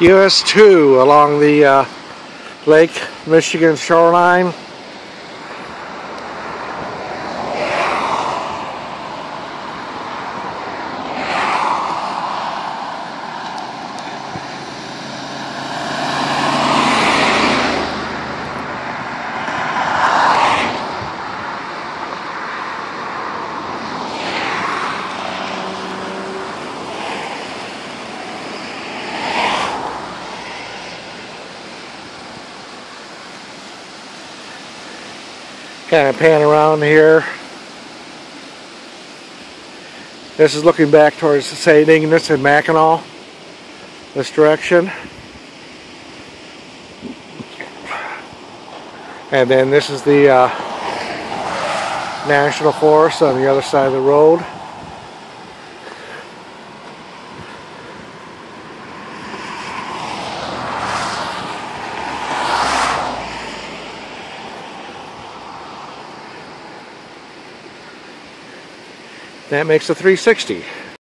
US 2 along the uh, Lake Michigan shoreline. Kind of pan around here. This is looking back towards St. Ignace and Mackinac, this direction. And then this is the uh, National Forest on the other side of the road. That makes a 360.